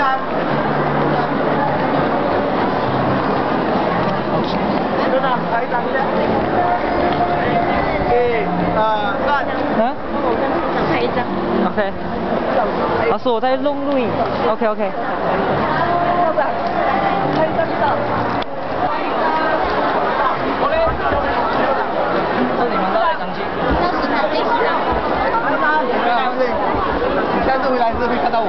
山。真的，排长的。呃，那嗯，我想拍一张。OK。老师，我在弄录影。OK OK。要不要拍一张照？欢迎。OK。那你们都来登记。那是哪里？拜拜。你下次回来这边看到我。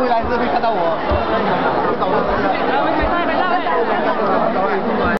未来这边看到我。